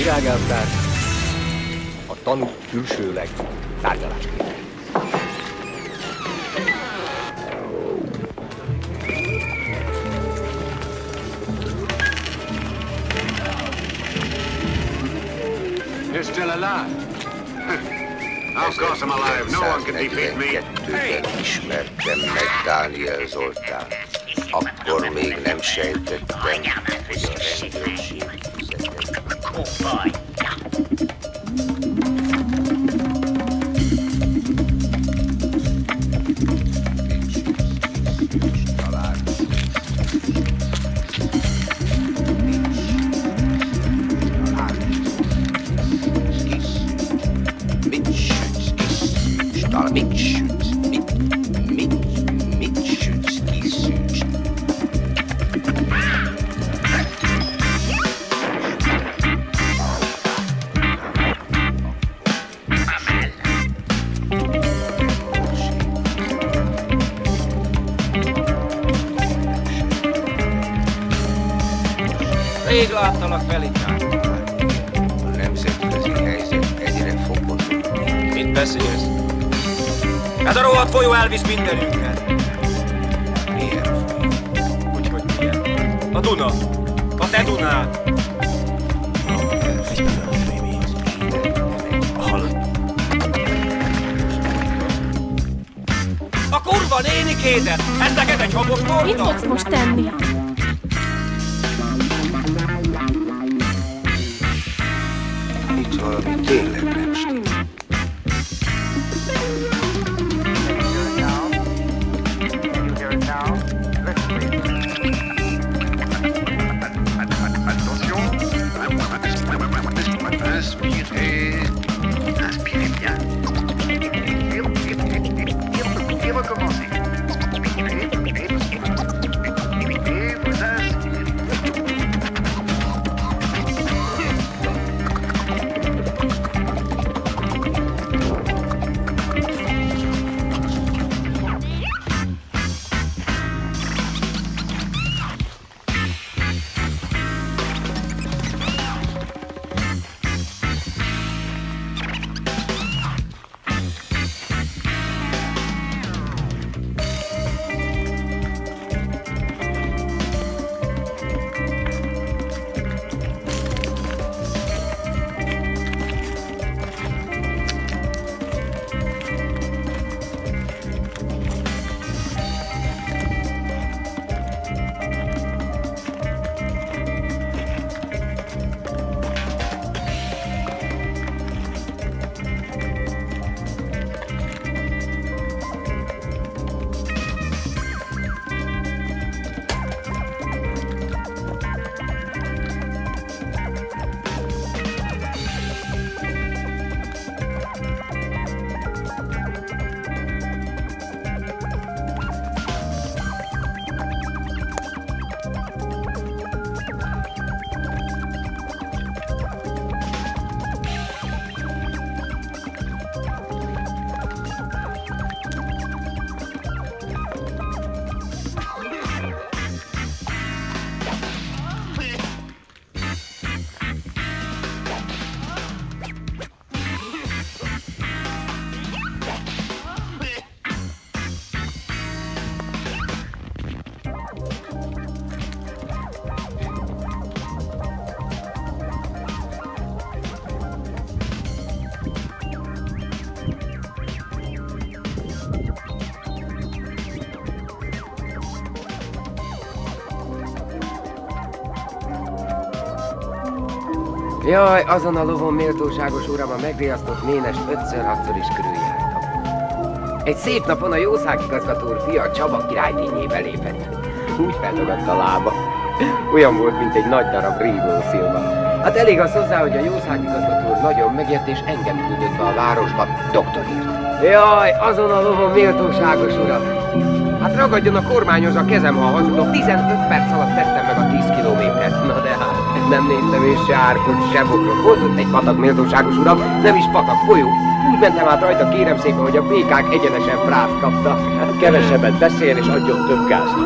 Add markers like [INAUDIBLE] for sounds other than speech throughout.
Virágelvtár, a tanú külsőleg tárgyalásképpen. You're still alive. Of course I'm alive. No one can defeat me. 1942-ben ismertem meg Dániel Zoltán. Akkor még nem sejtettem, hogy a rendőrség Bye. Beszélsz? Ez a rohadt folyó elvisz mindenünket. Milyen folyó? Hogy, hogy milyen? A Duna. A te Dunád. A kurva nénikédet! Ez neked egy habos Mit torta? fogsz most tenni? Itt valami tényleg nem stimmel. Jaj, azon a lovon méltóságos uram a megriasztott ménes ötször-hatszor is körüljártam. Egy szép napon a jószágigazgató úr fia Csaba királydínyébe lépett. Úgy feldagadt a lába. Olyan volt, mint egy nagy darab rívó szilva. Hát elég az hozzá, hogy a jószágigazgató úr nagyon megért, és engem küldött be a városba doktorért. Jaj, azon a lovon méltóságos uram! Hát ragadjon a kormányhoz a kezem, ha hazudok. 15 perc alatt tettem meg a 10 kilométert. Na de hát, nem néztem és se árkot, se bokrot. Volt egy patak méltóságos uram, nem is patak, folyó. Úgy mentem át rajta, kérem szépen, hogy a békák egyenesen frászt kaptak. Kevesebbet beszél és adjon több gázt,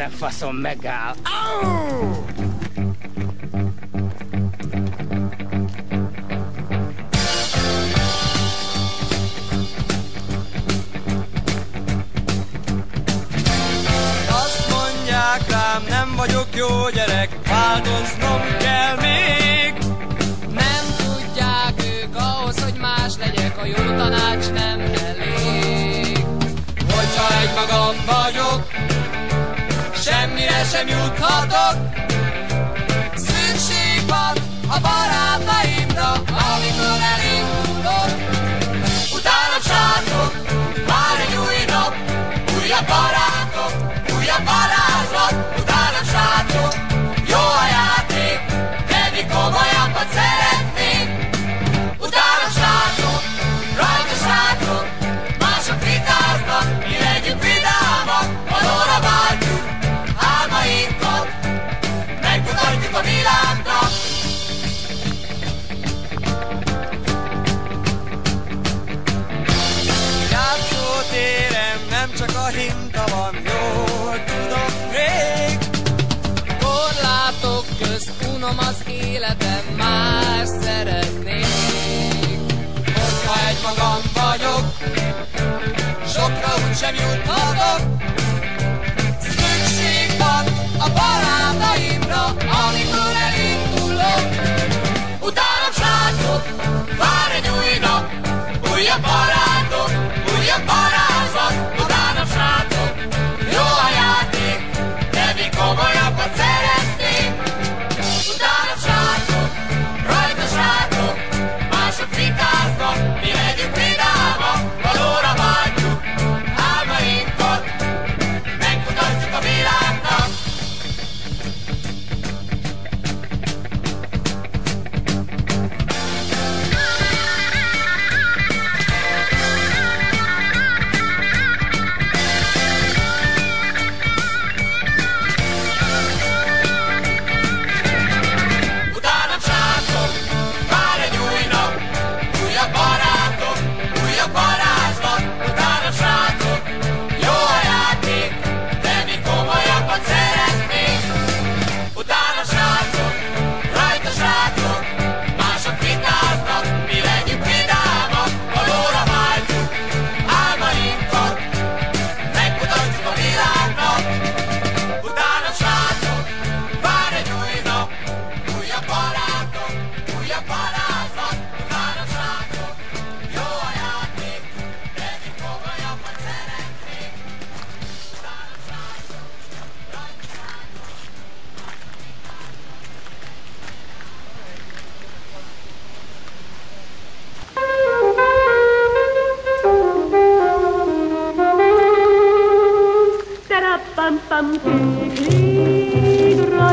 egészen faszom megáll. Au! rám, nem vagyok jó gyerek, változnom kell még. Nem tudják ők ahhoz, hogy más legyek, a jó tanács nem elég. Hogyha egy magam vagyok, el sem juthatok adjuk a világnak! Játszótéren nem csak a hinta van, jól tudom rég. Korlátok közt unom az életem, más szeretnék. Hogyha egy magam vagyok, sokra úgysem juthatok,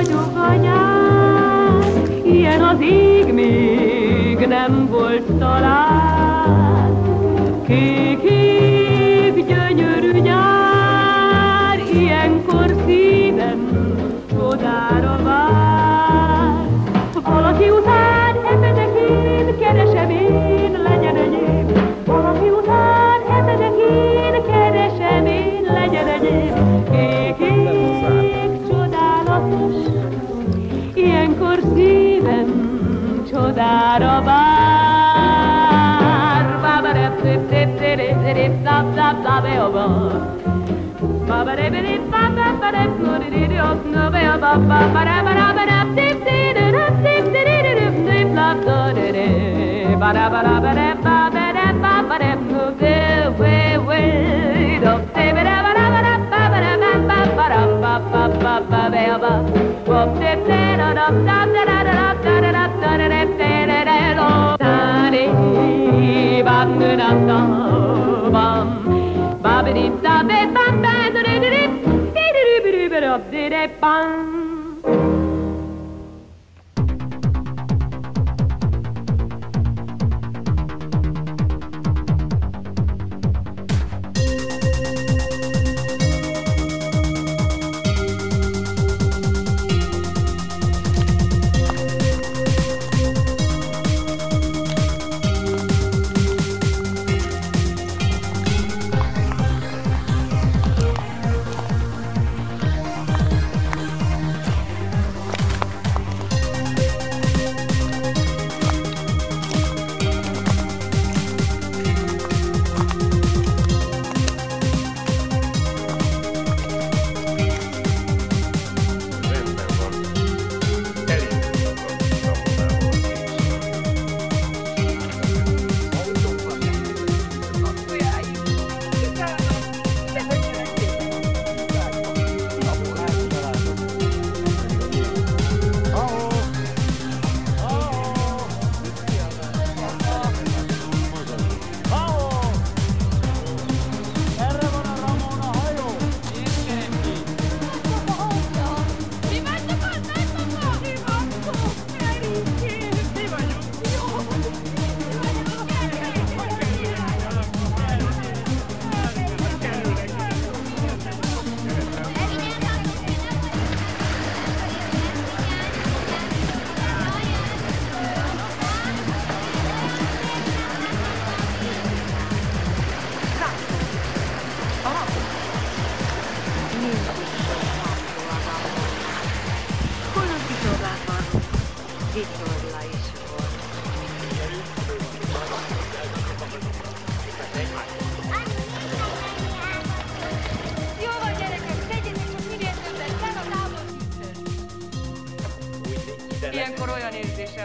vagyok anyám, ilyen az ég még nem volt talán. Kér Sunday, 棒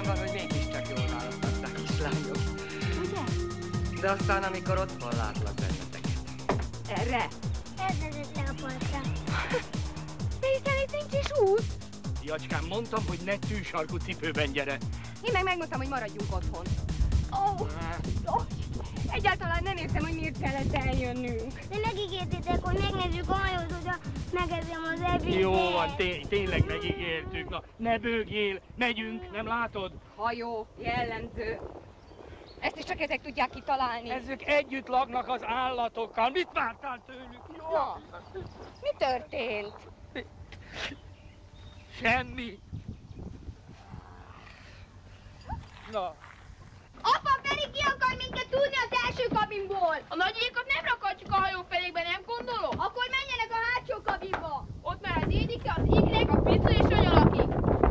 érzésem van, hogy mégiscsak jól választották kislányok. Ugye? De aztán, amikor otthon látlak benneteket. Erre? Ez vezet le a partra. [LAUGHS] De hiszen itt nincs is út. Jacskám, mondtam, hogy ne tűsarkú cipőben gyere. Én meg megmondtam, hogy maradjunk otthon. Ó, oh, oh, egyáltalán nem értem, hogy miért kellett eljönnünk. De megígértétek, hogy megnézzük a hajót, hogy megezem az ebédet. Jó van, té- tényleg megígértük. Na, ne bőgjél, megyünk, nem látod? Hajó, jellemző. Ezt is csak ezek tudják kitalálni. Ezek együtt laknak az állatokkal. Mit vártál tőlük? Jó? Na, mi történt? Semmi. Na, minket tudni az első kabinból! A nagyékat nem rakhatjuk a hajófelékbe, nem gondolod? Akkor menjenek a hátsó kabinba! Ott már az Édike, az Igrek, a Pica és a Nyalaki.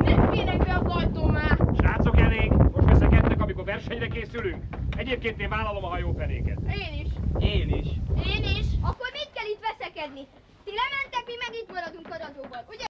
Nem férnek be az ajtó már! Srácok elég, most veszekednek, amikor versenyre készülünk. Egyébként én vállalom a hajófeléket. Én is. Én is. Én is. Akkor mit kell itt veszekedni? Ti lementek, mi meg itt maradunk a radóval, ugye?